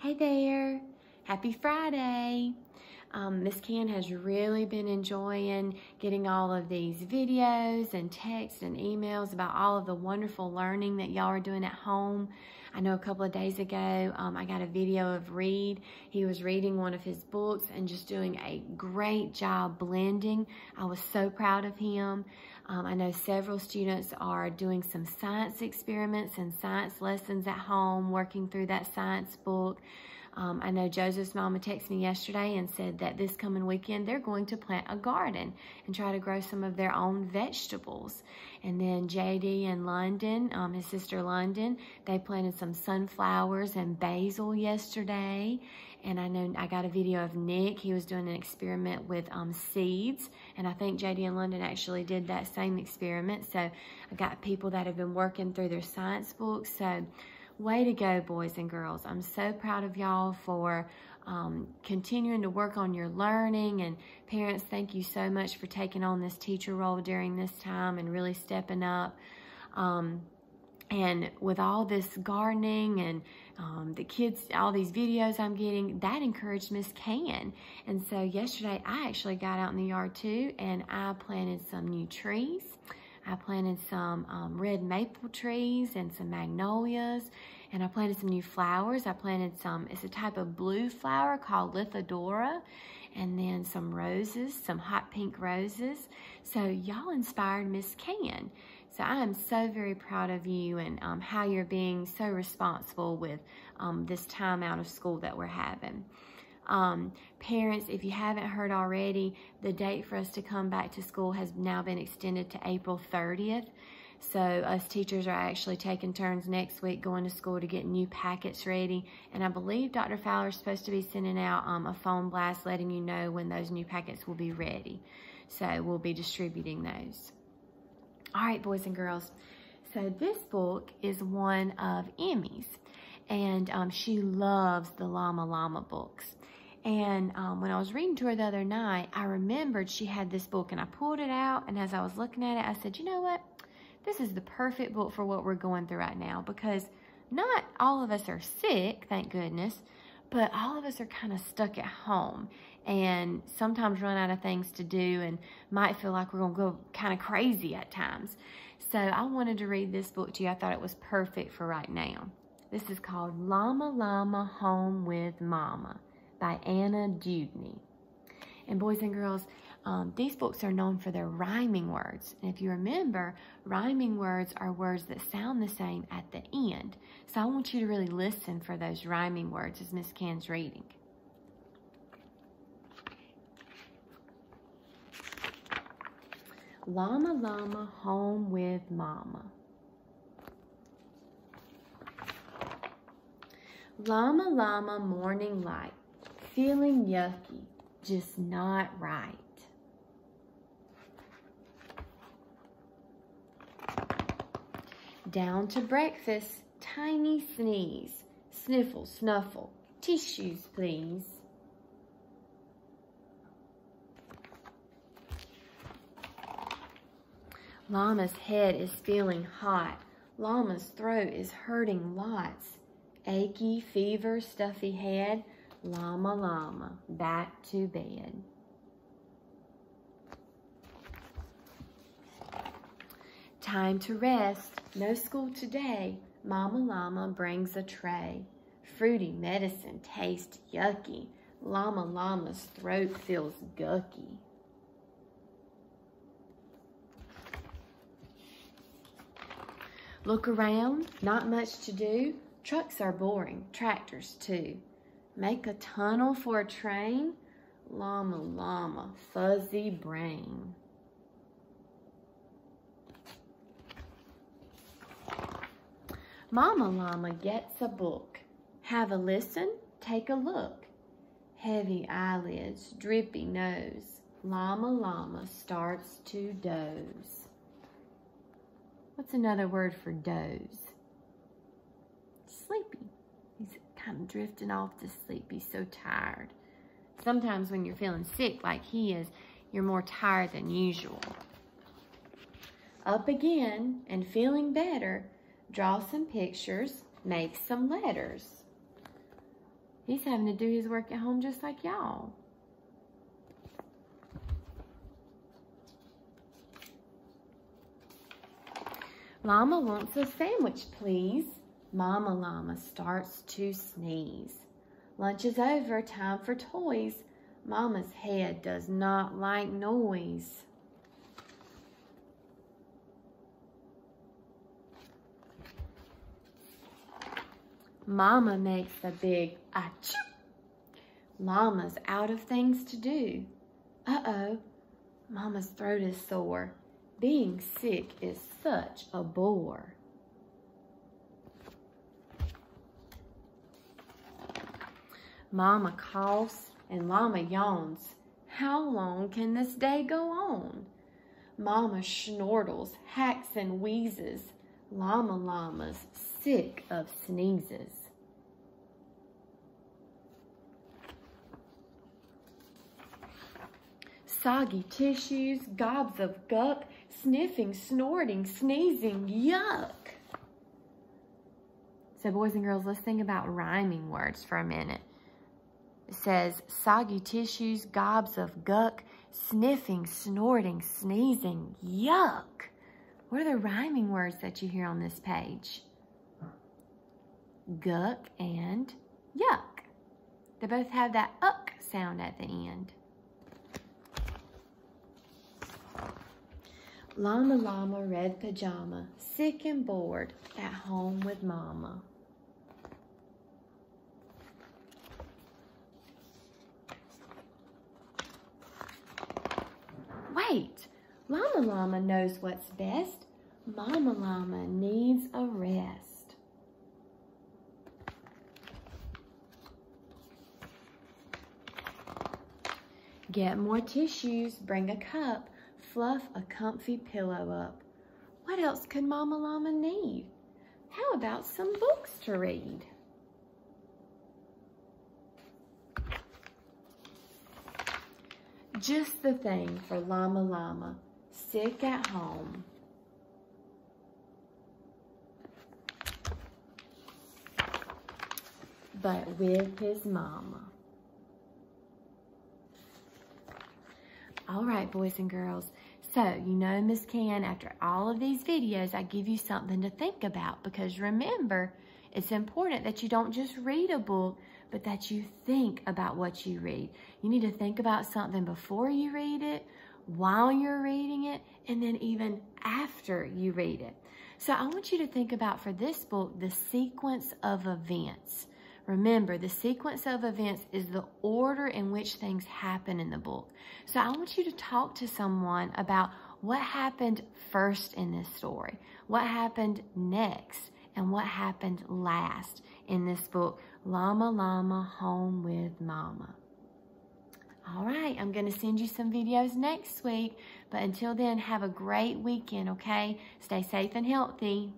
Hey there. Happy Friday. Um, Miss Cann has really been enjoying getting all of these videos and texts and emails about all of the wonderful learning that y'all are doing at home. I know a couple of days ago, um, I got a video of Reed. He was reading one of his books and just doing a great job blending. I was so proud of him. Um, I know several students are doing some science experiments and science lessons at home, working through that science book. Um, I know Joseph's mama texted me yesterday and said that this coming weekend they're going to plant a garden and try to grow some of their own vegetables. And then JD and London, um, his sister London, they planted some sunflowers and basil yesterday. And I know I got a video of Nick. He was doing an experiment with um, seeds. And I think JD and London actually did that same experiment. So I got people that have been working through their science books. So way to go, boys and girls. I'm so proud of y'all for um, continuing to work on your learning. And parents, thank you so much for taking on this teacher role during this time and really stepping up. Um, and with all this gardening and um, the kids, all these videos I'm getting, that encouraged Miss Cann. And so yesterday I actually got out in the yard too and I planted some new trees. I planted some um, red maple trees and some magnolias and I planted some new flowers. I planted some, it's a type of blue flower called Lithodora and then some roses, some hot pink roses. So y'all inspired Miss Cann. So I am so very proud of you and um, how you're being so responsible with um, this time out of school that we're having. Um, parents, if you haven't heard already, the date for us to come back to school has now been extended to April 30th. So us teachers are actually taking turns next week going to school to get new packets ready. And I believe Dr. Fowler is supposed to be sending out um, a phone blast letting you know when those new packets will be ready. So we'll be distributing those. All right, boys and girls. So this book is one of Emmy's. And um, she loves the Llama Llama books. And um, when I was reading to her the other night, I remembered she had this book and I pulled it out. And as I was looking at it, I said, you know what? This is the perfect book for what we're going through right now because not all of us are sick, thank goodness, but all of us are kind of stuck at home and sometimes run out of things to do and might feel like we're going to go kind of crazy at times. So I wanted to read this book to you. I thought it was perfect for right now. This is called Llama Llama Home with Mama by Anna Dewdney. And boys and girls, um, these books are known for their rhyming words. And if you remember, rhyming words are words that sound the same at the end. So I want you to really listen for those rhyming words as Miss Cann's reading. Llama Llama home with Mama. Llama Llama morning light, feeling yucky, just not right. Down to breakfast, tiny sneeze, sniffle, snuffle, tissues please. Llama's head is feeling hot. Llama's throat is hurting lots. Achy, fever, stuffy head. Llama, llama, back to bed. Time to rest. No school today. Mama Llama brings a tray. Fruity medicine tastes yucky. Llama Llama's throat feels gucky. Look around, not much to do. Trucks are boring, tractors too. Make a tunnel for a train. Llama, llama, fuzzy brain. Mama Llama gets a book. Have a listen, take a look. Heavy eyelids, drippy nose. Llama Llama starts to doze. What's another word for doze? Sleepy. He's kind of drifting off to sleep. He's so tired. Sometimes when you're feeling sick like he is, you're more tired than usual. Up again and feeling better, Draw some pictures, make some letters. He's having to do his work at home just like y'all. Llama wants a sandwich, please. Mama Llama starts to sneeze. Lunch is over, time for toys. Mama's head does not like noise. Mama makes a big achoo. Mama's out of things to do. Uh-oh, Mama's throat is sore. Being sick is such a bore. Mama coughs and Llama yawns. How long can this day go on? Mama snortles, hacks, and wheezes. Llama Llama's sick of sneezes. Soggy tissues, gobs of guck, sniffing, snorting, sneezing, yuck. So boys and girls, let's think about rhyming words for a minute. It says soggy tissues, gobs of guck, sniffing, snorting, sneezing, yuck. What are the rhyming words that you hear on this page? Guck and yuck. They both have that uck sound at the end. Llama Llama red pajama, sick and bored, at home with mama. Wait, Llama Llama knows what's best. Mama Llama needs a rest. Get more tissues, bring a cup, fluff a comfy pillow up. What else could Mama Llama need? How about some books to read? Just the thing for Llama Llama, sick at home. But with his mama. All right, boys and girls. So, you know, Miss Cann, after all of these videos, I give you something to think about because remember, it's important that you don't just read a book, but that you think about what you read. You need to think about something before you read it, while you're reading it, and then even after you read it. So I want you to think about for this book, the sequence of events. Remember, the sequence of events is the order in which things happen in the book. So I want you to talk to someone about what happened first in this story, what happened next, and what happened last in this book, Llama Llama Home with Mama. All right, I'm going to send you some videos next week. But until then, have a great weekend, okay? Stay safe and healthy.